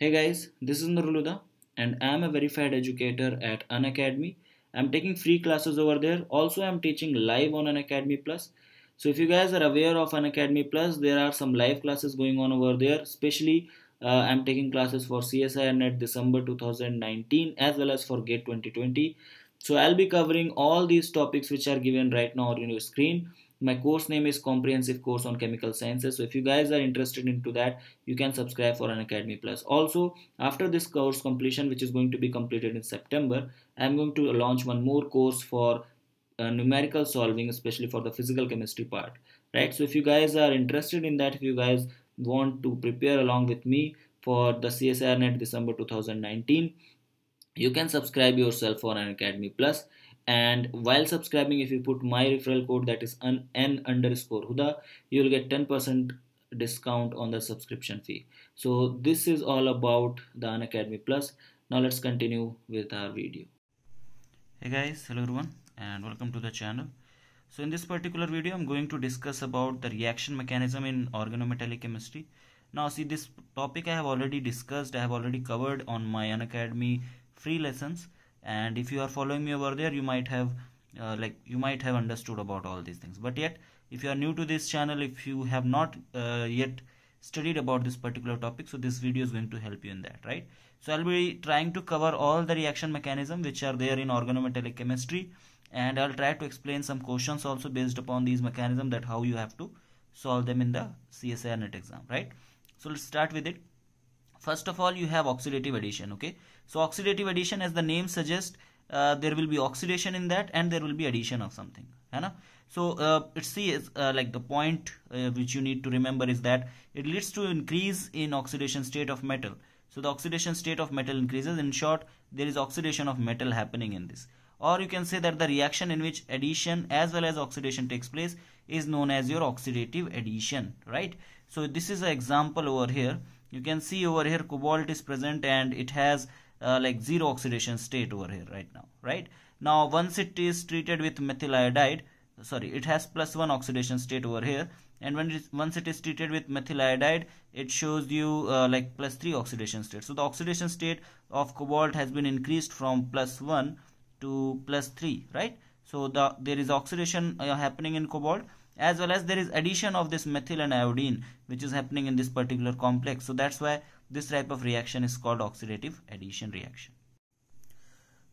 Hey guys, this is Noorul Huda and I am a verified educator at Unacademy. I'm taking free classes over there. Also, I'm teaching live on Unacademy Plus. So if you guys are aware of Unacademy Plus, there are some live classes going on over there. Especially, uh, I'm taking classes for CSIR NET December 2019 as well as for GATE 2020. So I'll be covering all these topics which are given right now on your screen my course name is comprehensive course on chemical sciences. So if you guys are interested into that you can subscribe for Unacademy plus. Also after this course completion which is going to be completed in september i'm going to launch one more course for uh, numerical solving especially for the physical chemistry part right? So if you guys are interested in that if you guys want to prepare along with me for the CSIR NET December 2019 you can subscribe yourself for Unacademy plus and while subscribing if you put my referral code that is n underscore huda you will get 10% discount on the subscription fee. So this is all about the Unacademy plus. Now let's continue with our video. Hey guys hello everyone and welcome to the channel. So in this particular video i'm going to discuss about the reaction mechanism in organometallic chemistry. Now see this topic i have already discussed i have already covered on my Unacademy free lessons and if you are following me over there you might have uh, like you might have understood about all these things. But yet if you are new to this channel if you have not uh, yet studied about this particular topic so this video is going to help you in that right? So i'll be trying to cover all the reaction mechanism which are there in organometallic chemistry and i'll try to explain some questions also based upon these mechanism that how you have to solve them in the CSIR NET exam right? So let's start with it first of all you have oxidative addition okay? So oxidative addition as the name suggests uh, there will be oxidation in that and there will be addition of something right? so uh, it's see uh, like the point uh, which you need to remember is that it leads to increase in oxidation state of metal. So the oxidation state of metal increases. In short there is oxidation of metal happening in this. Or you can say that the reaction in which addition as well as oxidation takes place is known as your oxidative addition right? So this is an example over here you can see over here cobalt is present and it has uh, like zero oxidation state over here right now right? Now once it is treated with methyl iodide sorry it has plus one oxidation state over here. And when it is, once it is treated with methyl iodide it shows you uh, like plus 3 oxidation state. So the oxidation state of cobalt has been increased from plus 1 to plus 3 right? So the there is oxidation uh, happening in cobalt as well as there is addition of this methyl and iodine which is happening in this particular complex. So that's why this type of reaction is called oxidative addition reaction.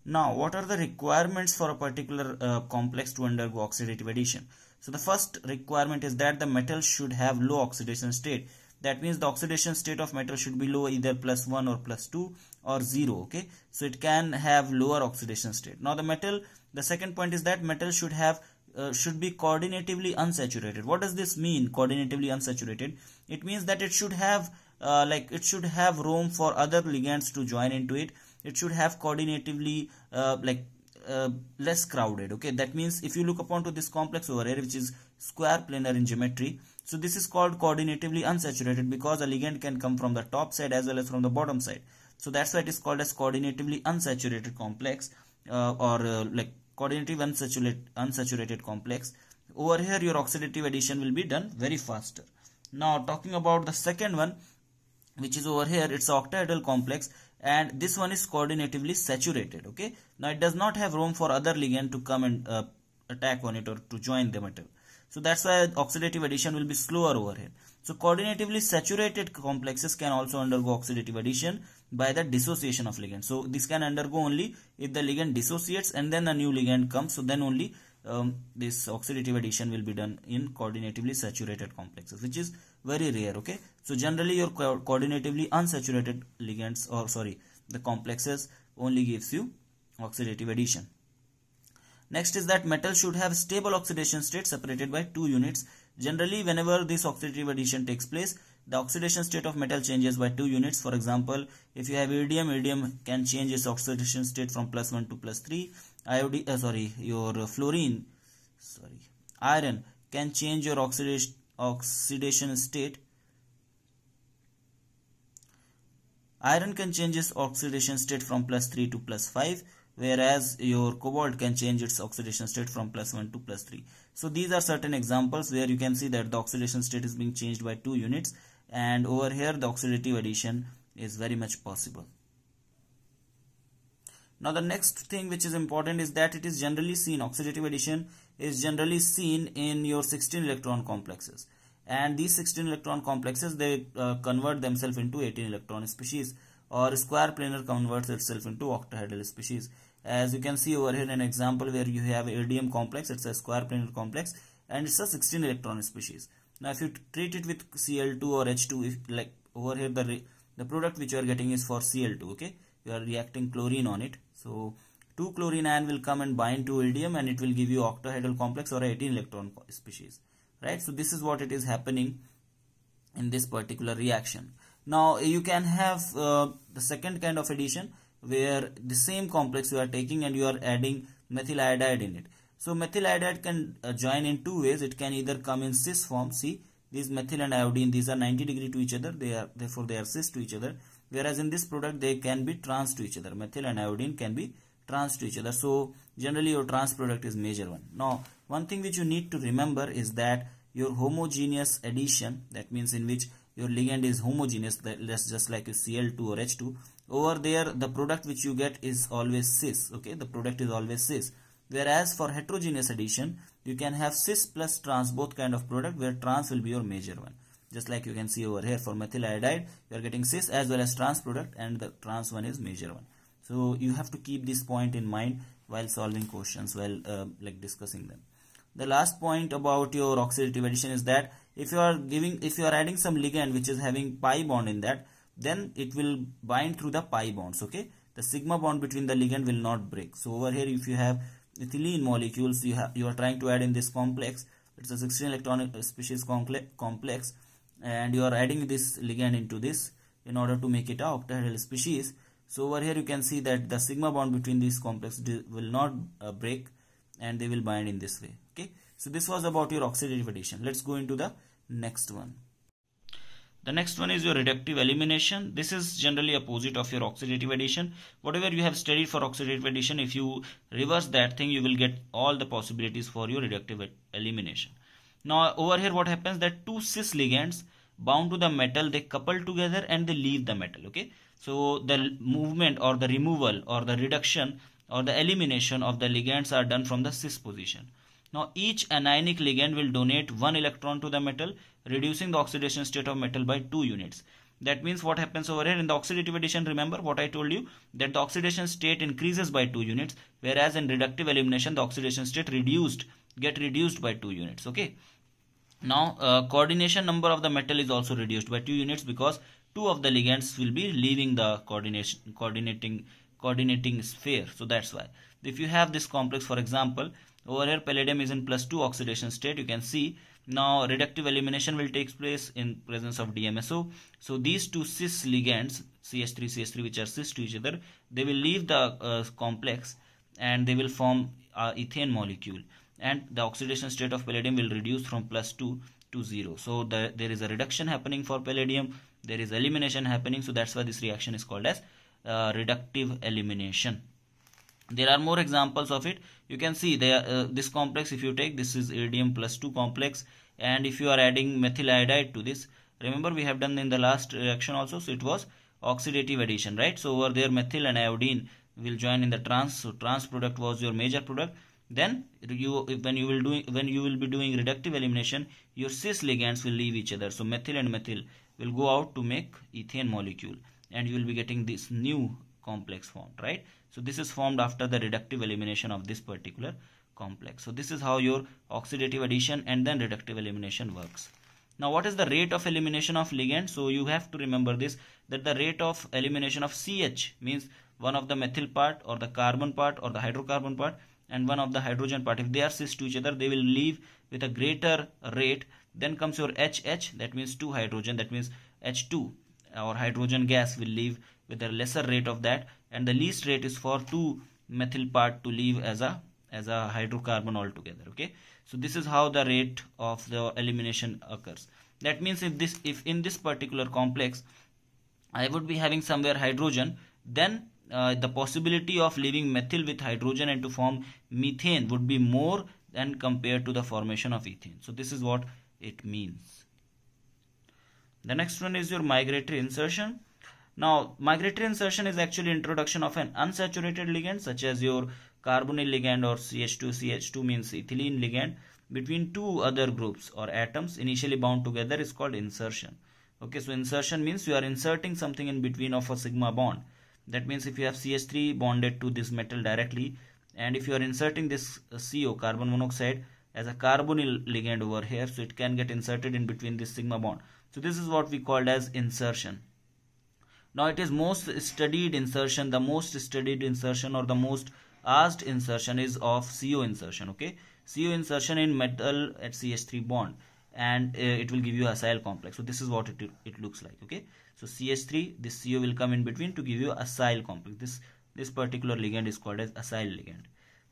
Now what are the requirements for a particular uh, complex to undergo oxidative addition? So the first requirement is that the metal should have low oxidation state. That means the oxidation state of metal should be low either plus 1 or plus 2 or 0 okay? So it can have lower oxidation state. Now the metal the second point is that metal should have uh, should be coordinatively unsaturated. What does this mean coordinatively unsaturated? It means that it should have uh, like it should have room for other ligands to join into it. It should have coordinatively uh, like uh, less crowded okay? That means if you look upon to this complex over here which is square planar in geometry so this is called coordinatively unsaturated because a ligand can come from the top side as well as from the bottom side. So that's why it is called as coordinatively unsaturated complex uh, or uh, like coordinative unsaturated, unsaturated complex. Over here your oxidative addition will be done very faster. Now talking about the second one which is over here it's octahedral complex and this one is coordinatively saturated okay? Now it does not have room for other ligand to come and uh, attack on it or to join the metal. So that's why oxidative addition will be slower over here. So coordinatively saturated complexes can also undergo oxidative addition by the dissociation of ligand. So this can undergo only if the ligand dissociates and then a new ligand comes. So then only um, this oxidative addition will be done in coordinatively saturated complexes which is very rare okay so generally your co coordinatively unsaturated ligands or sorry the complexes only gives you oxidative addition next is that metal should have stable oxidation state separated by two units generally whenever this oxidative addition takes place the oxidation state of metal changes by two units. For example if you have iridium iridium can change its oxidation state from plus 1 to plus 3 iodine uh, sorry your fluorine sorry iron can change your oxidation oxidation state. Iron can change its oxidation state from plus 3 to plus 5 whereas your cobalt can change its oxidation state from plus 1 to plus 3 so these are certain examples where you can see that the oxidation state is being changed by two units and over here the oxidative addition is very much possible. Now the next thing which is important is that it is generally seen oxidative addition is generally seen in your 16 electron complexes. And these 16 electron complexes they uh, convert themselves into 18 electron species or square planar converts itself into octahedral species. As you can see over here an example where you have iridium complex it's a square planar complex and it's a 16 electron species now if you treat it with Cl2 or H2 if like over here the the product which you are getting is for Cl2 okay? You are reacting chlorine on it. So 2 chlorine ion will come and bind to iridium and it will give you octahedral complex or 18 electron species right? So this is what it is happening in this particular reaction. Now you can have uh, the second kind of addition where the same complex you are taking and you are adding methyl iodide in it so methyl iodide can uh, join in two ways. It can either come in cis form. See these methyl and iodine these are 90 degree to each other. They are therefore they are cis to each other. Whereas in this product they can be trans to each other. Methyl and iodine can be trans to each other. So generally your trans product is major one. Now one thing which you need to remember is that your homogeneous addition that means in which your ligand is homogeneous that's just like Cl2 or H2 over there the product which you get is always cis. Okay? The product is always cis whereas for heterogeneous addition you can have cis plus trans both kind of product where trans will be your major one. Just like you can see over here for methyl iodide you are getting cis as well as trans product and the trans one is major one. So you have to keep this point in mind while solving questions while uh, like discussing them. The last point about your oxidative addition is that if you are giving if you are adding some ligand which is having pi bond in that then it will bind through the pi bonds okay? The sigma bond between the ligand will not break. So over here if you have ethylene molecules you have you are trying to add in this complex. It's a 16 electron species complex and you are adding this ligand into this in order to make it a octahedral species. So over here you can see that the sigma bond between these complexes will not uh, break and they will bind in this way. Okay? So this was about your oxidative addition let's go into the next one the next one is your reductive elimination. This is generally opposite of your oxidative addition. Whatever you have studied for oxidative addition if you reverse that thing you will get all the possibilities for your reductive elimination. Now over here what happens? That two cis ligands bound to the metal they couple together and they leave the metal okay? So the movement or the removal or the reduction or the elimination of the ligands are done from the cis position now each anionic ligand will donate one electron to the metal reducing the oxidation state of metal by 2 units. That means what happens over here in the oxidative addition remember what I told you? That the oxidation state increases by 2 units whereas in reductive elimination the oxidation state reduced get reduced by 2 units okay? Now uh, coordination number of the metal is also reduced by 2 units because two of the ligands will be leaving the coordination coordinating coordinating sphere. So that's why. If you have this complex for example over here palladium is in plus 2 oxidation state. You can see now reductive elimination will take place in presence of DMSO so these two cis ligands CH3 CH3 which are cis to each other they will leave the uh, complex and they will form ethane molecule. And the oxidation state of palladium will reduce from plus 2 to 0 so the, there is a reduction happening for palladium. There is elimination happening. So that's why this reaction is called as uh, reductive elimination there are more examples of it. You can see there uh, this complex if you take this is iridium plus 2 complex. And if you are adding methyl iodide to this remember we have done in the last reaction also so it was oxidative addition right? So over there methyl and iodine will join in the trans so trans product was your major product. Then you when you will do when you will be doing reductive elimination your cis ligands will leave each other. So methyl and methyl will go out to make ethane molecule. And you will be getting this new complex formed right so this is formed after the reductive elimination of this particular complex. So this is how your oxidative addition and then reductive elimination works. Now what is the rate of elimination of ligand? So you have to remember this that the rate of elimination of CH means one of the methyl part or the carbon part or the hydrocarbon part and one of the hydrogen part. If they are cis to each other they will leave with a greater rate. Then comes your HH that means 2 hydrogen that means H2 or hydrogen gas will leave with a lesser rate of that and the least rate is for 2 methyl part to leave as a as a hydrocarbon altogether okay so this is how the rate of the elimination occurs that means if this if in this particular complex I would be having somewhere hydrogen then uh, the possibility of leaving methyl with hydrogen and to form methane would be more than compared to the formation of ethane. So this is what it means. The next one is your migratory insertion. Now, migratory insertion is actually introduction of an unsaturated ligand such as your carbonyl ligand or CH2, CH2 means ethylene ligand between two other groups or atoms initially bound together is called insertion. Okay, so insertion means you are inserting something in between of a sigma bond. That means if you have CH3 bonded to this metal directly and if you are inserting this uh, CO, carbon monoxide as a carbonyl ligand over here, so it can get inserted in between this sigma bond. So this is what we called as insertion. Now it is most studied insertion, the most studied insertion or the most asked insertion is of CO insertion, okay? CO insertion in metal at CH3 bond and uh, it will give you acyl complex. So this is what it, it looks like, okay? So CH3, this CO will come in between to give you acyl complex. This, this particular ligand is called as acyl ligand.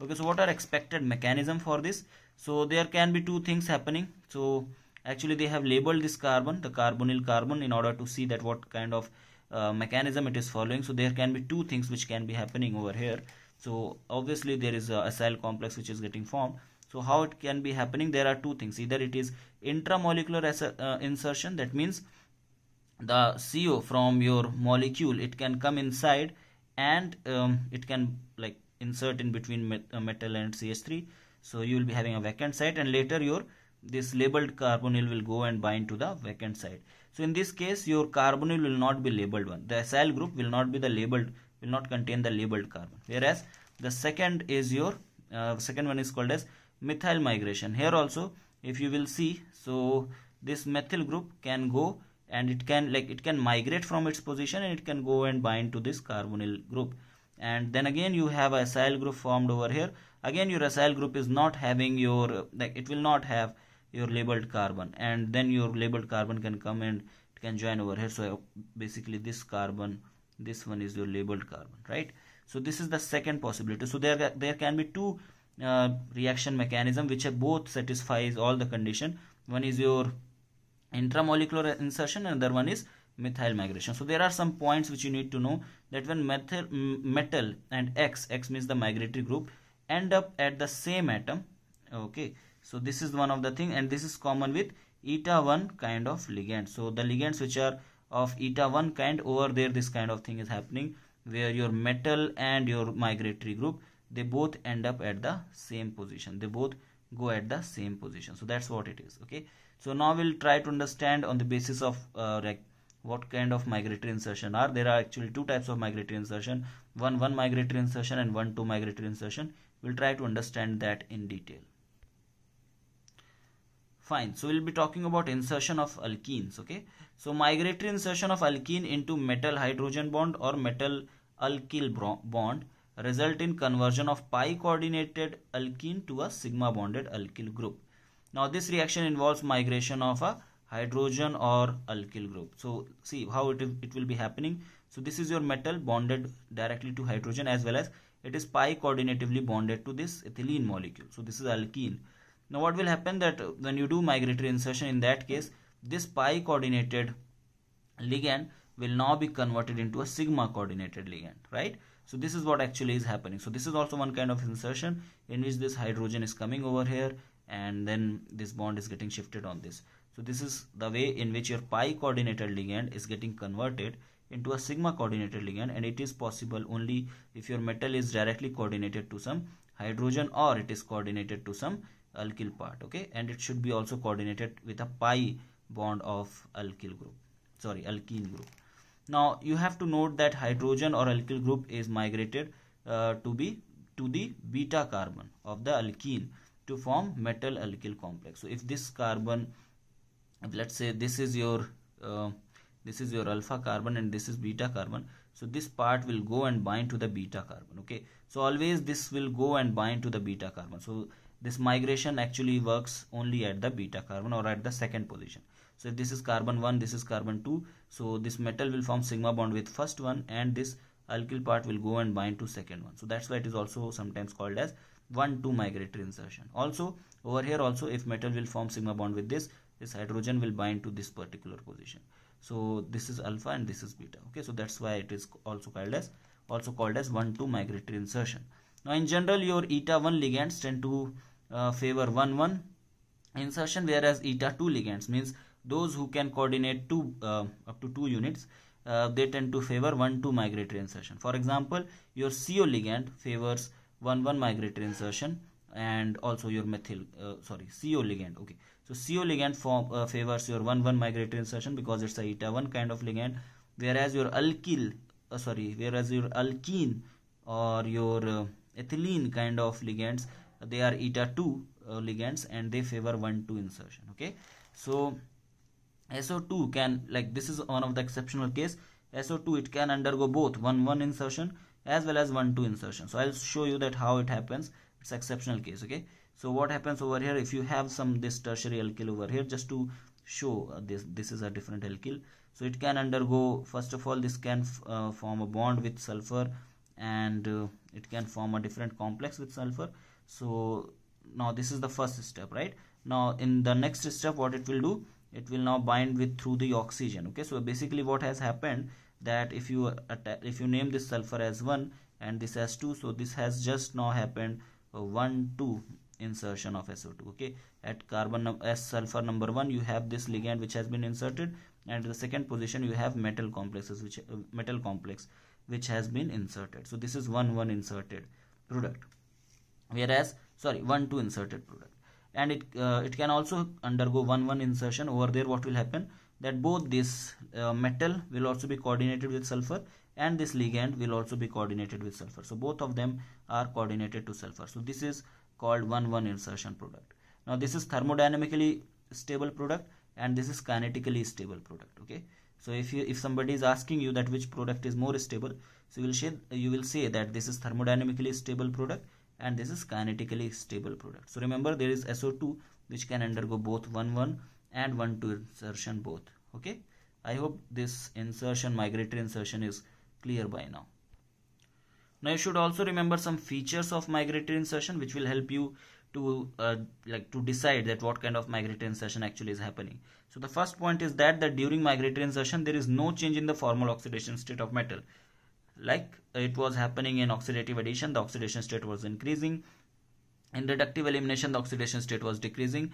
Okay, so what are expected mechanism for this? So there can be two things happening. So actually they have labeled this carbon, the carbonyl carbon in order to see that what kind of uh, mechanism it is following. So there can be two things which can be happening over here. So obviously there is a acyl complex which is getting formed. So how it can be happening? There are two things. Either it is intramolecular uh, insertion that means the CO from your molecule it can come inside and um, it can like insert in between uh, metal and CH3 so you will be having a vacant site and later your this labeled carbonyl will go and bind to the vacant site so in this case, your carbonyl will not be labeled one. The acyl group will not be the labeled, will not contain the labeled carbon. Whereas the second is your, uh, second one is called as methyl migration. Here also, if you will see, so this methyl group can go and it can like it can migrate from its position and it can go and bind to this carbonyl group. And then again you have a acyl group formed over here. Again your acyl group is not having your like it will not have your labeled carbon and then your labeled carbon can come and it can join over here. So basically this carbon this one is your labeled carbon right? So this is the second possibility. So there there can be two uh, reaction mechanism which both satisfies all the condition. One is your intramolecular insertion and other one is methyl migration. So there are some points which you need to know that when metal metal and x x means the migratory group end up at the same atom okay so this is one of the thing and this is common with eta 1 kind of ligand. So the ligands which are of eta 1 kind over there this kind of thing is happening where your metal and your migratory group they both end up at the same position. They both go at the same position. So that's what it is okay? So now we'll try to understand on the basis of uh, what kind of migratory insertion are. There are actually two types of migratory insertion. One one migratory insertion and one two migratory insertion. We'll try to understand that in detail fine. So we'll be talking about insertion of alkenes okay? So migratory insertion of alkene into metal hydrogen bond or metal alkyl bond result in conversion of pi coordinated alkene to a sigma bonded alkyl group. Now this reaction involves migration of a hydrogen or alkyl group. So see how it, it will be happening. So this is your metal bonded directly to hydrogen as well as it is pi coordinatively bonded to this ethylene molecule. So this is alkene now what will happen that when you do migratory insertion in that case this pi coordinated ligand will now be converted into a sigma coordinated ligand right? So this is what actually is happening. So this is also one kind of insertion in which this hydrogen is coming over here and then this bond is getting shifted on this. So this is the way in which your pi coordinated ligand is getting converted into a sigma coordinated ligand and it is possible only if your metal is directly coordinated to some hydrogen or it is coordinated to some alkyl part okay? And it should be also coordinated with a pi bond of alkyl group sorry alkene group. Now you have to note that hydrogen or alkyl group is migrated uh, to be to the beta carbon of the alkene to form metal alkyl complex. So if this carbon let's say this is your uh, this is your alpha carbon and this is beta carbon so this part will go and bind to the beta carbon okay? So always this will go and bind to the beta carbon. So this migration actually works only at the beta carbon or at the second position. So if this is carbon 1 this is carbon 2 so this metal will form sigma bond with first one and this alkyl part will go and bind to second one. So that's why it is also sometimes called as 1 2 migratory insertion. Also over here also if metal will form sigma bond with this this hydrogen will bind to this particular position. So this is alpha and this is beta. Okay? So that's why it is also called as also called as 1 2 migratory insertion. Now in general your eta 1 ligands tend to uh, favor 1 1 insertion whereas eta 2 ligands means those who can coordinate two uh, up to two units uh, they tend to favor 1-2 migratory insertion. For example, your CO ligand favors 1-1 migratory insertion and also your methyl, uh, sorry, CO ligand, okay. So CO ligand form, uh, favors your 1-1 migratory insertion because it's a eta 1 kind of ligand, whereas your alkyl, uh, sorry, whereas your alkene or your uh, ethylene kind of ligands, they are eta 2 uh, ligands and they favor 1-2 insertion, okay. So SO2 can like this is one of the exceptional case. SO2 it can undergo both 1 1 insertion as well as 1 2 insertion. So I'll show you that how it happens. It's exceptional case okay? So what happens over here if you have some this tertiary alkyl over here just to show uh, this this is a different alkyl. So it can undergo first of all this can uh, form a bond with sulfur and uh, it can form a different complex with sulfur so now this is the first step right? Now in the next step what it will do it will now bind with through the oxygen okay? So basically what has happened that if you if you name this sulfur as 1 and this as 2 so this has just now happened uh, 1 2 insertion of SO2 okay? At carbon as sulfur number 1 you have this ligand which has been inserted and the second position you have metal complexes which uh, metal complex which has been inserted. So this is 1 1 inserted product whereas sorry 1 2 inserted product. And it uh, it can also undergo one one insertion over there. What will happen? That both this uh, metal will also be coordinated with sulfur and this ligand will also be coordinated with sulfur. So both of them are coordinated to sulfur. So this is called one one insertion product. Now this is thermodynamically stable product and this is kinetically stable product okay? So if you if somebody is asking you that which product is more stable so you will say you will say that this is thermodynamically stable product and this is kinetically stable product. So remember there is SO2 which can undergo both 1 1 and 1 2 insertion both okay? I hope this insertion migratory insertion is clear by now. Now you should also remember some features of migratory insertion which will help you to uh, like to decide that what kind of migratory insertion actually is happening. So the first point is that that during migratory insertion there is no change in the formal oxidation state of metal like it was happening in oxidative addition the oxidation state was increasing. In reductive elimination the oxidation state was decreasing.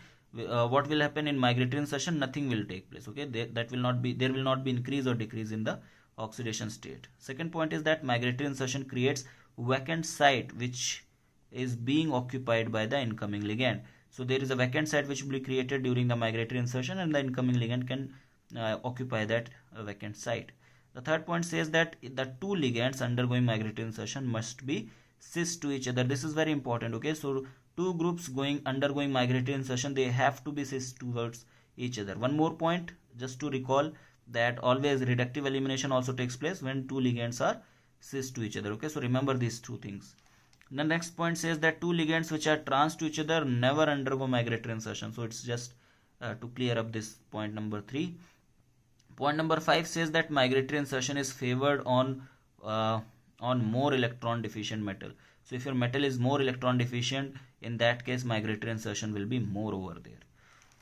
Uh, what will happen in migratory insertion? Nothing will take place okay? That will not be there will not be increase or decrease in the oxidation state. Second point is that migratory insertion creates vacant site which is being occupied by the incoming ligand. So there is a vacant site which will be created during the migratory insertion and the incoming ligand can uh, occupy that uh, vacant site the third point says that the two ligands undergoing migratory insertion must be cis to each other. This is very important. Okay, so two groups going undergoing migratory insertion they have to be cis towards each other. One more point just to recall that always reductive elimination also takes place when two ligands are cis to each other. Okay, so remember these two things. The next point says that two ligands which are trans to each other never undergo migratory insertion. So it's just uh, to clear up this point number three. Point number five says that migratory insertion is favored on uh, on more electron deficient metal. So if your metal is more electron deficient, in that case migratory insertion will be more over there.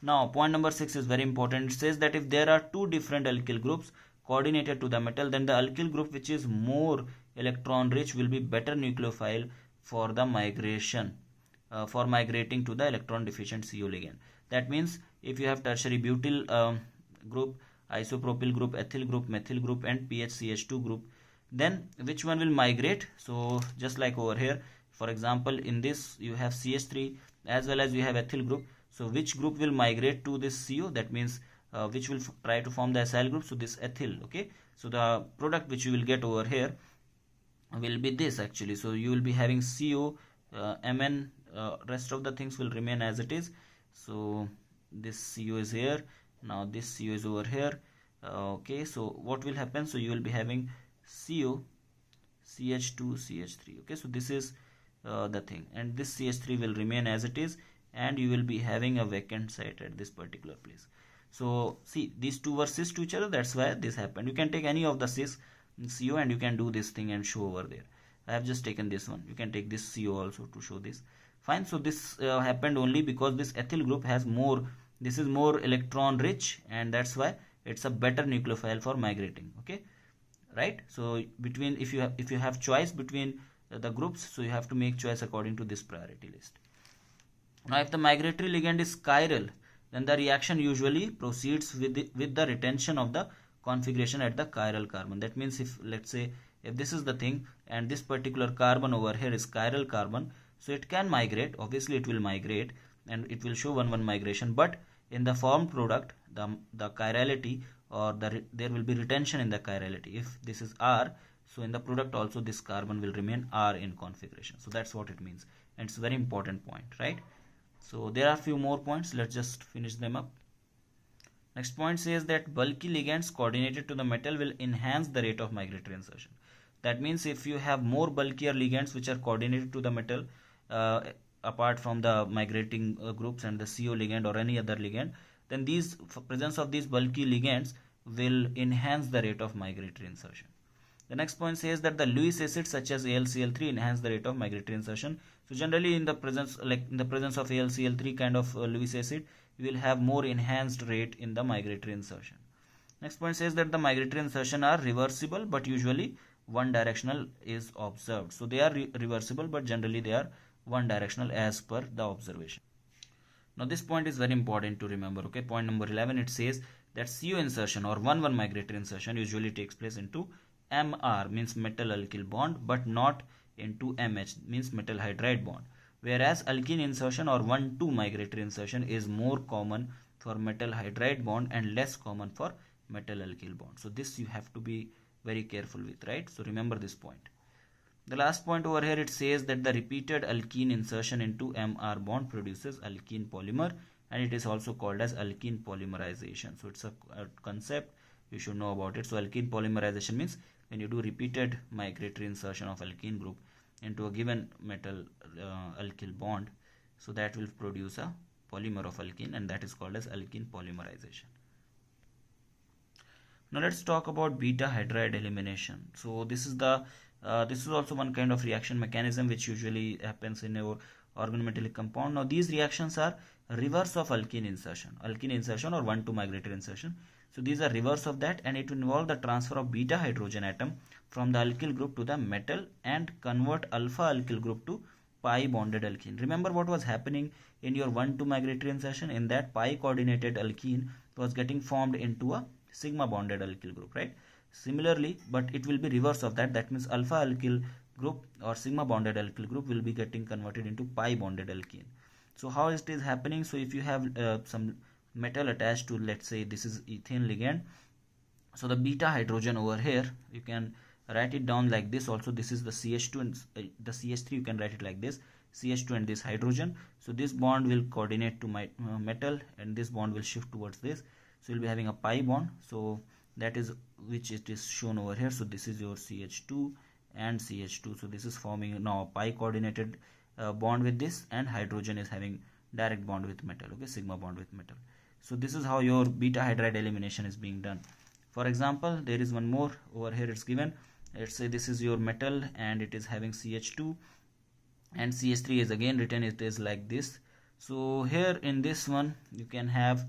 Now point number six is very important. It says that if there are two different alkyl groups coordinated to the metal, then the alkyl group which is more electron rich will be better nucleophile for the migration, uh, for migrating to the electron deficient CO ligand. That means if you have tertiary butyl um, group isopropyl group ethyl group methyl group and PHCH2 group. Then which one will migrate? So just like over here for example in this you have CH3 as well as you have ethyl group. So which group will migrate to this CO that means uh, which will try to form the acyl group. So this ethyl okay? So the product which you will get over here will be this actually. So you will be having CO uh, MN uh, rest of the things will remain as it is. So this CO is here now this CO is over here. Uh, okay so what will happen? So you will be having CO CH2 CH3 okay so this is uh, the thing. And this CH3 will remain as it is and you will be having a vacant site at this particular place. So see these two were cis to each other. That's why this happened. You can take any of the cis CO and you can do this thing and show over there. I have just taken this one. You can take this CO also to show this. Fine. So this uh, happened only because this ethyl group has more this is more electron rich and that's why it's a better nucleophile for migrating okay? Right? So between if you have if you have choice between uh, the groups so you have to make choice according to this priority list. Now if the migratory ligand is chiral then the reaction usually proceeds with the, with the retention of the configuration at the chiral carbon. That means if let's say if this is the thing and this particular carbon over here is chiral carbon so it can migrate. Obviously it will migrate and it will show one one migration but in the formed product the the chirality or the there will be retention in the chirality. If this is r so in the product also this carbon will remain r in configuration. So that's what it means. And it's a very important point right? So there are few more points. Let's just finish them up. Next point says that bulky ligands coordinated to the metal will enhance the rate of migratory insertion. That means if you have more bulkier ligands which are coordinated to the metal uh, apart from the migrating uh, groups and the CO ligand or any other ligand then these presence of these bulky ligands will enhance the rate of migratory insertion. The next point says that the Lewis acids such as AlCl3 enhance the rate of migratory insertion. So generally in the presence like in the presence of AlCl3 kind of uh, Lewis acid, you will have more enhanced rate in the migratory insertion. Next point says that the migratory insertion are reversible but usually one directional is observed. So they are re reversible but generally they are one directional as per the observation. Now this point is very important to remember. Okay, point number 11 it says that CO insertion or 1-1 migratory insertion usually takes place into MR means metal alkyl bond but not into MH means metal hydride bond. Whereas alkene insertion or 1-2 migratory insertion is more common for metal hydride bond and less common for metal alkyl bond. So this you have to be very careful with right. So remember this point. The last point over here it says that the repeated alkene insertion into MR bond produces alkene polymer and it is also called as alkene polymerization. So it's a, a concept you should know about it. So alkene polymerization means when you do repeated migratory insertion of alkene group into a given metal uh, alkyl bond so that will produce a polymer of alkene and that is called as alkene polymerization. Now let's talk about beta hydride elimination. So this is the uh, this is also one kind of reaction mechanism which usually happens in your organometallic compound. Now these reactions are reverse of alkene insertion, alkene insertion or 1,2 migratory insertion. So these are reverse of that and it will involve the transfer of beta hydrogen atom from the alkyl group to the metal and convert alpha alkyl group to pi bonded alkene. Remember what was happening in your 1,2 migratory insertion in that pi coordinated alkene was getting formed into a sigma bonded alkyl group, right? Similarly, but it will be reverse of that. That means alpha alkyl group or sigma bonded alkyl group will be getting converted into pi bonded alkene. So how it is happening? So if you have uh, some metal attached to let's say this is ethane ligand. So the beta hydrogen over here you can write it down like this also this is the CH2 and uh, the CH3 you can write it like this CH2 and this hydrogen so this bond will coordinate to my uh, metal and this bond will shift towards this so you'll be having a pi bond so that is which it is shown over here. So this is your CH2 and CH2 so this is forming now pi coordinated uh, bond with this and hydrogen is having direct bond with metal okay sigma bond with metal. So this is how your beta hydride elimination is being done. For example there is one more over here it's given. Let's say this is your metal and it is having CH2 and CH3 is again written it is like this. So here in this one you can have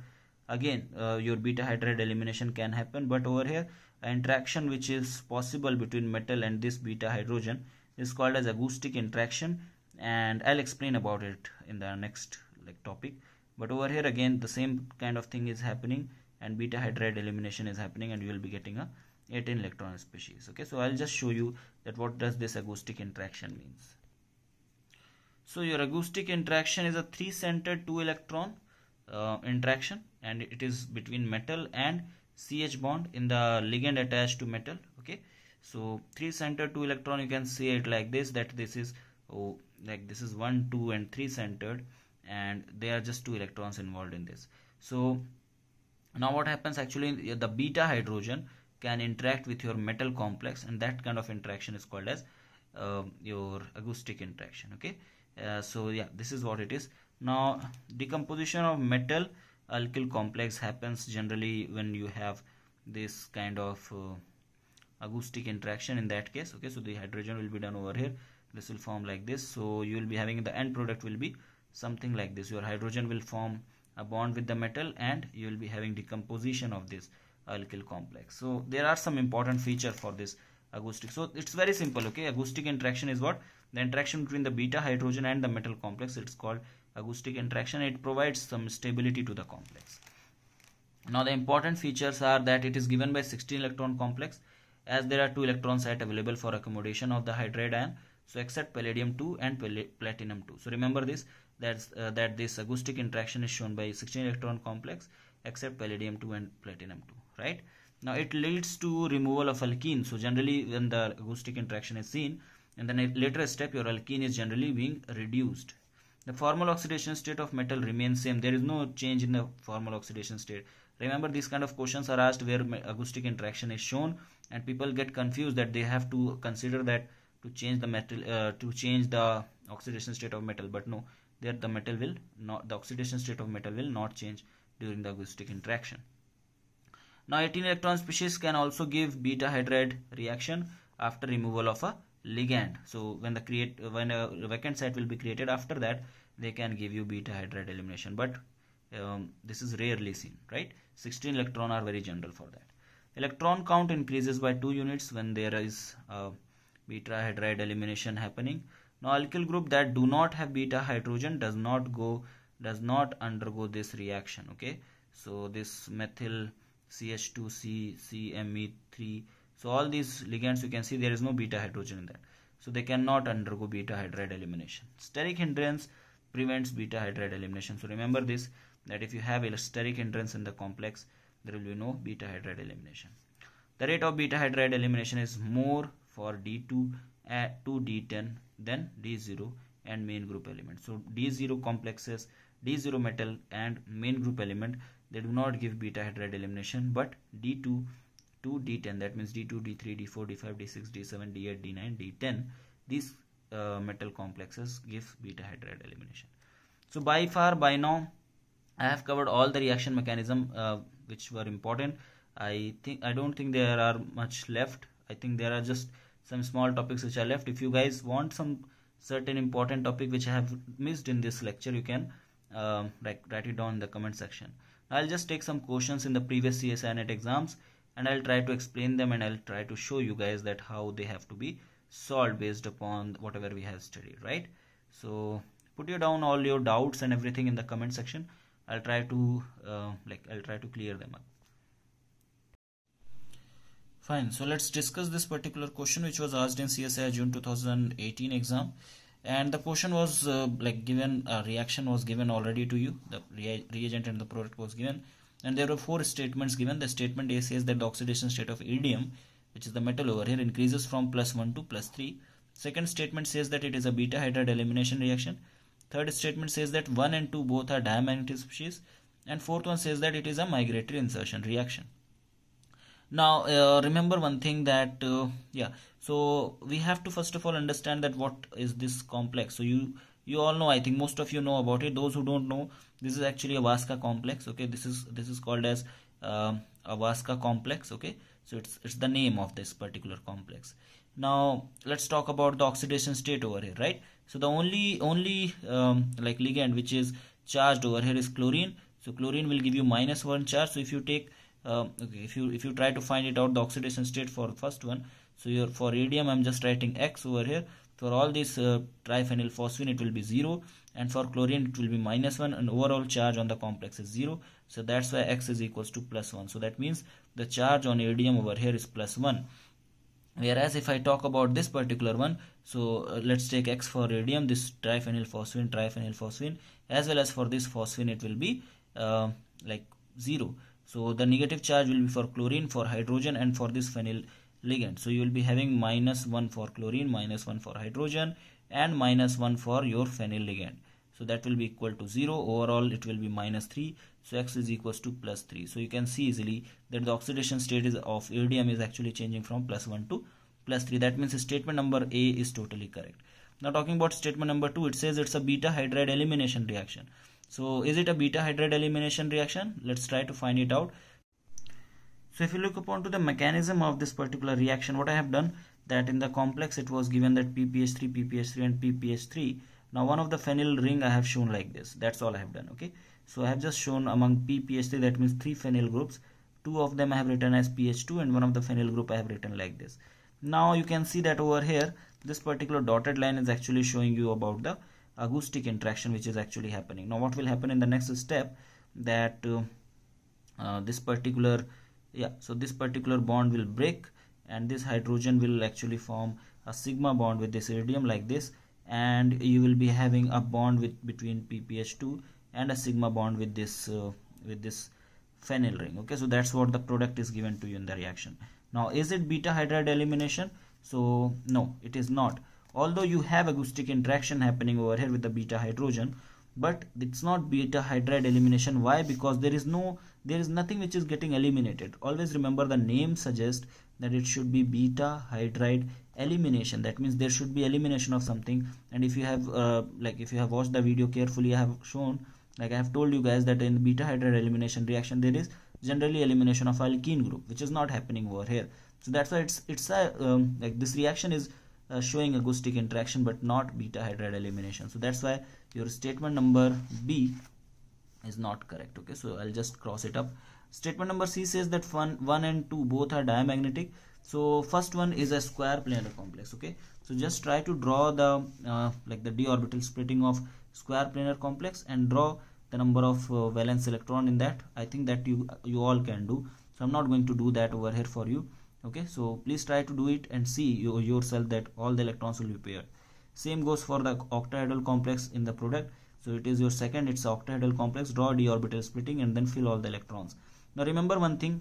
again uh, your beta hydride elimination can happen but over here interaction which is possible between metal and this beta hydrogen is called as agostic interaction and I'll explain about it in the next like topic. But over here again the same kind of thing is happening and beta hydride elimination is happening and you will be getting a 18 electron species okay? So I'll just show you that what does this agostic interaction means. So your agostic interaction is a three centered two electron uh, interaction and it is between metal and CH bond in the ligand attached to metal okay? So three center two electron you can see it like this that this is oh like this is one two and three centered and there are just two electrons involved in this. So now what happens actually the beta hydrogen can interact with your metal complex and that kind of interaction is called as uh, your agostic interaction okay? Uh, so yeah this is what it is. Now decomposition of metal alkyl complex happens generally when you have this kind of uh, agostic interaction in that case okay? So the hydrogen will be done over here. This will form like this. So you will be having the end product will be something like this. Your hydrogen will form a bond with the metal and you will be having decomposition of this alkyl complex. So there are some important feature for this agostic. So it's very simple okay? Agostic interaction is what? The interaction between the beta hydrogen and the metal complex. It's called agostic interaction it provides some stability to the complex. Now the important features are that it is given by 16 electron complex as there are two electron site available for accommodation of the hydride ion. So except palladium 2 and platinum 2 so remember this that's uh, that this agostic interaction is shown by 16 electron complex except palladium 2 and platinum 2 right? Now it leads to removal of alkene. So generally when the agostic interaction is seen in the later step your alkene is generally being reduced the formal oxidation state of metal remains same. There is no change in the formal oxidation state. Remember these kind of questions are asked where agostic interaction is shown and people get confused that they have to consider that to change the metal uh, to change the oxidation state of metal. But no there the metal will not the oxidation state of metal will not change during the agostic interaction. Now 18 electron species can also give beta hydride reaction after removal of a ligand. So when the create when a vacant site will be created after that they can give you beta hydride elimination. But um, this is rarely seen right? 16 electron are very general for that. Electron count increases by 2 units when there is beta hydride elimination happening. Now alkyl group that do not have beta hydrogen does not go does not undergo this reaction okay? So this methyl ch2c cme3 so all these ligands you can see there is no beta hydrogen in that so they cannot undergo beta hydride elimination. Steric hindrance prevents beta hydride elimination. So remember this that if you have a steric hindrance in the complex there will be no beta hydride elimination. The rate of beta hydride elimination is more for D2 at 2D10 than D0 and main group element. So D0 complexes D0 metal and main group element they do not give beta hydride elimination but D2 to D10 that means D2 D3 D4 D5 D6 D7 D8 D9 D10 these uh, metal complexes give beta hydride elimination. So by far by now I have covered all the reaction mechanism uh, which were important. I think I don't think there are much left. I think there are just some small topics which are left. If you guys want some certain important topic which I have missed in this lecture you can um, write, write it down in the comment section. I'll just take some questions in the previous CSIR net exams and I'll try to explain them and I'll try to show you guys that how they have to be solved based upon whatever we have studied right? So put you down all your doubts and everything in the comment section. I'll try to uh, like I'll try to clear them up. Fine. So let's discuss this particular question which was asked in CSIR June 2018 exam. And the question was uh, like given a reaction was given already to you. The rea reagent and the product was given and there were four statements given. The statement A says that the oxidation state of iridium which is the metal over here increases from plus 1 to plus 3 second statement says that it is a beta hydride elimination reaction. Third statement says that 1 and 2 both are diamagnetic species. And fourth one says that it is a migratory insertion reaction. Now uh, remember one thing that uh, yeah. So we have to first of all understand that what is this complex. So you you all know i think most of you know about it. Those who don't know this is actually a Vaska complex okay? This is this is called as uh, a Vaska complex okay? So it's it's the name of this particular complex. Now let's talk about the oxidation state over here right? So the only only um, like ligand which is charged over here is chlorine. So chlorine will give you minus one charge. So if you take um, okay if you if you try to find it out the oxidation state for first one. So your for iridium i'm just writing x over here for all this uh, triphenyl phosphine it will be 0 and for chlorine it will be minus 1 and overall charge on the complex is 0 so that's why x is equals to plus 1 so that means the charge on iridium over here is plus 1 whereas if I talk about this particular one so uh, let's take X for iridium this triphenyl phosphine triphenyl phosphine. As well as for this phosphine it will be uh, like 0 so the negative charge will be for chlorine, for hydrogen and for this phenyl ligand. So you will be having minus 1 for chlorine, minus 1 for hydrogen and minus 1 for your phenyl ligand. So that will be equal to 0. Overall it will be minus 3. So x is equals to plus 3. So you can see easily that the oxidation state is of iridium is actually changing from plus 1 to plus 3. That means statement number A is totally correct. Now talking about statement number 2 it says it's a beta hydride elimination reaction. So is it a beta hydride elimination reaction? Let's try to find it out. So if you look upon to the mechanism of this particular reaction, what I have done that in the complex it was given that PPH3, PPH3 and PPH3. Now one of the phenyl ring I have shown like this. That's all I have done. Okay. So I have just shown among PPH3 that means three phenyl groups. Two of them I have written as PH2 and one of the phenyl group I have written like this. Now you can see that over here this particular dotted line is actually showing you about the agostic interaction which is actually happening now what will happen in the next step that uh, uh, this particular yeah so this particular bond will break and this hydrogen will actually form a sigma bond with this iridium like this. And you will be having a bond with between pph2 and a sigma bond with this uh, with this phenyl ring. Okay so that's what the product is given to you in the reaction. Now is it beta hydride elimination? So no it is not. Although you have agostic interaction happening over here with the beta hydrogen but it's not beta hydride elimination. Why? Because there is no there is nothing which is getting eliminated. Always remember the name suggests that it should be beta hydride elimination. That means there should be elimination of something. And if you have uh, like if you have watched the video carefully i have shown like i have told you guys that in beta hydride elimination reaction there is generally elimination of alkene group which is not happening over here. So that's why it's it's a um, like this reaction is uh, showing agostic interaction but not beta hydride elimination. So that's why your statement number b is not correct okay? So i'll just cross it up. Statement number c says that one one and two both are diamagnetic. So first one is a square planar complex okay? So just try to draw the uh, like the d orbital splitting of square planar complex and draw the number of uh, valence electron in that. I think that you you all can do. So i'm not going to do that over here for you okay? So please try to do it and see you, yourself that all the electrons will be paired. Same goes for the octahedral complex in the product so it is your second it's octahedral complex draw d orbital splitting and then fill all the electrons. Now remember one thing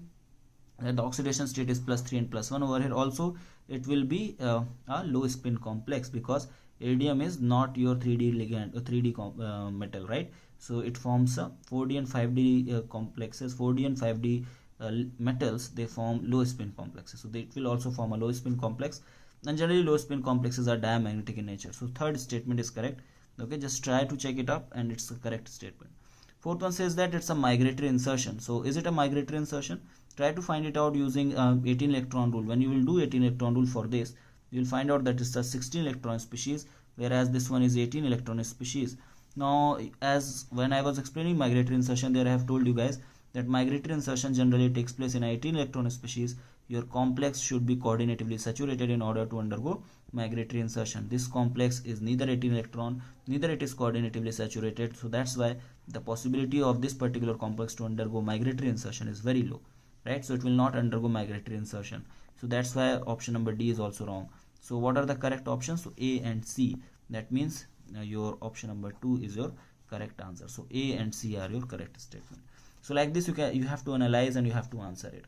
that the oxidation state is plus 3 and plus 1 over here also it will be uh, a low spin complex because iridium is not your 3d ligand or uh, 3d uh, metal right? So it forms a 4d and 5d uh, complexes 4d and 5d uh, metals they form low spin complexes. So it will also form a low spin complex and generally low spin complexes are diamagnetic in nature. So third statement is correct okay just try to check it up and it's a correct statement. Fourth one says that it's a migratory insertion. So is it a migratory insertion? Try to find it out using uh, 18 electron rule. When you will do 18 electron rule for this you will find out that it's a 16 electron species whereas this one is 18 electron species. Now as when i was explaining migratory insertion there i have told you guys that migratory insertion generally takes place in 18 electron species your complex should be coordinatively saturated in order to undergo migratory insertion. This complex is neither 18 electron neither it is coordinatively saturated so that's why the possibility of this particular complex to undergo migratory insertion is very low right? So it will not undergo migratory insertion. So that's why option number d is also wrong. So what are the correct options? So a and c. That means uh, your option number 2 is your correct answer. So a and c are your correct statement. So like this you can you have to analyze and you have to answer it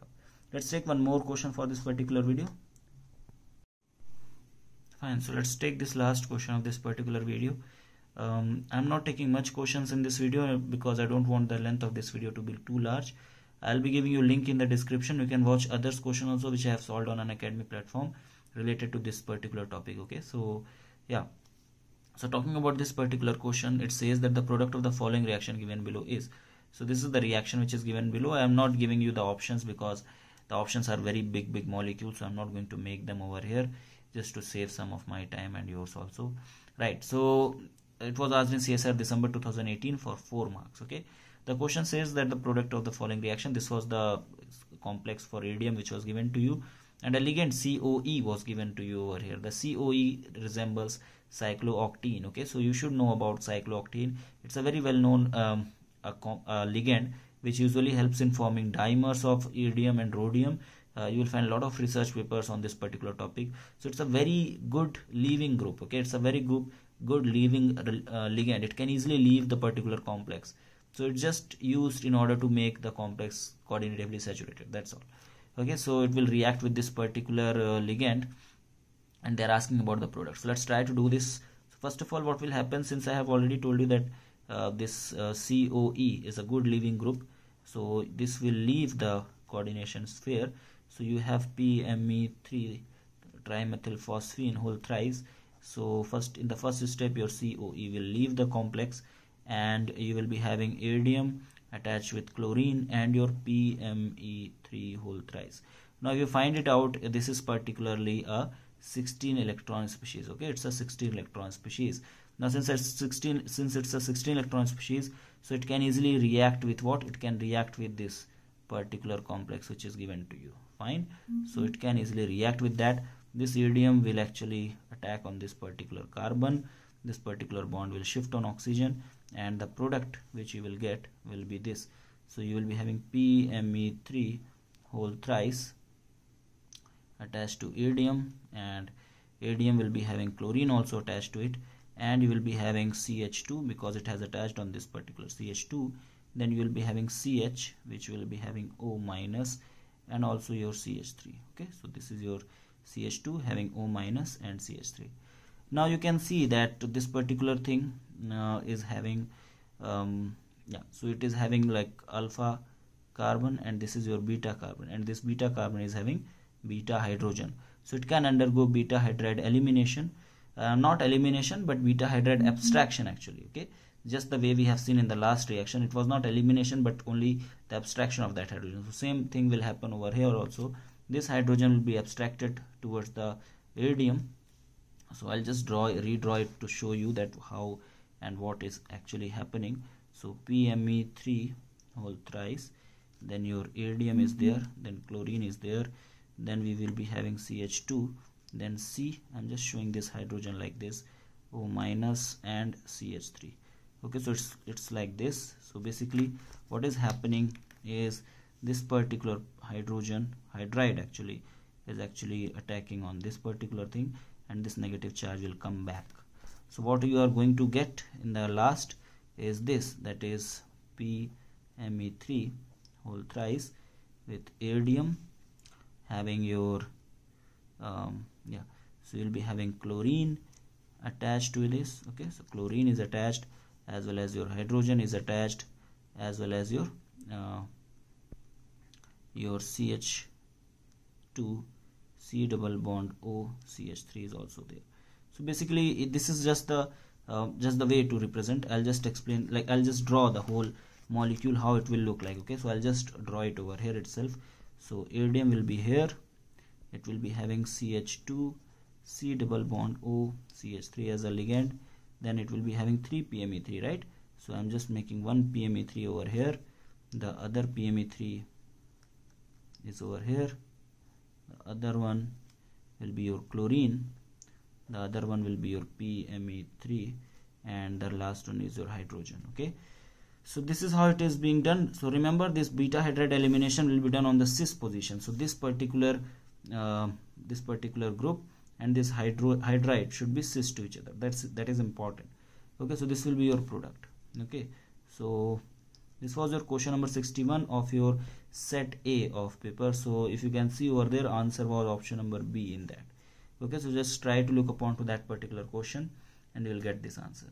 let's take one more question for this particular video. Fine so let's take this last question of this particular video. Um, I'm not taking much questions in this video because I don't want the length of this video to be too large. I'll be giving you link in the description. You can watch others question also which I have solved on Unacademy platform related to this particular topic okay? So yeah. So talking about this particular question it says that the product of the following reaction given below is. So this is the reaction which is given below. I am not giving you the options because the options are very big big molecules so I'm not going to make them over here just to save some of my time and yours also. Right so it was asked in CSIR December 2018 for 4 marks okay? The question says that the product of the following reaction this was the complex for iridium which was given to you and a ligand COE was given to you over here. The COE resembles cyclooctene okay? So you should know about cyclooctene. It's a very well known um, a, a ligand which usually helps in forming dimers of iridium and rhodium. Uh, you will find a lot of research papers on this particular topic. So it's a very good leaving group okay? It's a very good good leaving uh, ligand. It can easily leave the particular complex. So it's just used in order to make the complex coordinatively saturated that's all. Okay so it will react with this particular uh, ligand and they're asking about the product. So let's try to do this. So first of all what will happen since i have already told you that uh, this uh, COE is a good leaving group. So this will leave the coordination sphere. So you have PME3 trimethylphosphine whole thrice so first in the first step your COE will leave the complex and you will be having iridium attached with chlorine and your PME3 whole thrice now you find it out this is particularly a 16 electron species okay? It's a 16 electron species now since it's 16 since it's a 16 electron species so it can easily react with what? It can react with this particular complex which is given to you. Fine? Mm -hmm. so it can easily react with that. This iridium will actually attack on this particular carbon. This particular bond will shift on oxygen and the product which you will get will be this. So you will be having PME3 whole thrice attached to iridium and iridium will be having chlorine also attached to it and you will be having CH2 because it has attached on this particular CH2 then you will be having CH which will be having O minus and also your CH3 okay? So this is your CH2 having O minus and CH3 now you can see that this particular thing uh, is having um, yeah so it is having like alpha carbon and this is your beta carbon and this beta carbon is having beta hydrogen. So it can undergo beta hydride elimination uh, not elimination but beta hydride abstraction actually okay? Just the way we have seen in the last reaction it was not elimination but only the abstraction of that hydrogen. So same thing will happen over here also. This hydrogen will be abstracted towards the iridium. So I'll just draw redraw it to show you that how and what is actually happening. So PME3 whole thrice. Then your iridium is there. Then chlorine is there. Then we will be having CH2 then C I'm just showing this hydrogen like this O minus and CH3 okay so it's it's like this. So basically what is happening is this particular hydrogen hydride actually is actually attacking on this particular thing and this negative charge will come back. So what you are going to get in the last is this that is PME3 whole thrice with iridium having your um, yeah. So you'll be having chlorine attached to this okay? So chlorine is attached as well as your hydrogen is attached as well as your uh, your CH2 C double bond O CH3 is also there. So basically this is just the uh, just the way to represent. I'll just explain like I'll just draw the whole molecule how it will look like okay? So I'll just draw it over here itself. So iridium will be here it will be having CH2 C double bond O CH3 as a ligand. Then it will be having 3 PME3 right? So I'm just making one PME3 over here. The other PME3 is over here. The other one will be your chlorine. The other one will be your PME3 and the last one is your hydrogen okay? So this is how it is being done. So remember this beta hydride elimination will be done on the cis position. So this particular uh, this particular group and this hydro hydride should be cis to each other. That's that is important. Okay so this will be your product. Okay so this was your question number 61 of your set a of paper. So if you can see over there answer was option number b in that. Okay so just try to look upon to that particular question and you will get this answer.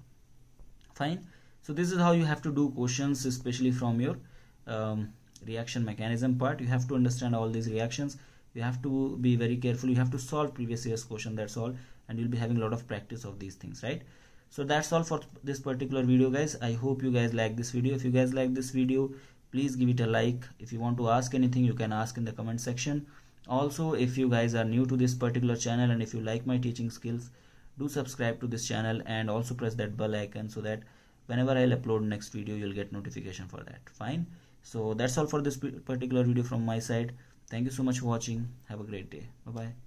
Fine? So this is how you have to do questions especially from your um, reaction mechanism part. You have to understand all these reactions you have to be very careful. You have to solve previous year's question that's all. And you'll be having a lot of practice of these things right? So that's all for this particular video guys. I hope you guys like this video. If you guys like this video please give it a like. If you want to ask anything you can ask in the comment section. Also if you guys are new to this particular channel and if you like my teaching skills do subscribe to this channel and also press that bell icon so that whenever I'll upload next video you'll get notification for that. Fine. So that's all for this particular video from my side thank you so much for watching. Have a great day. Bye bye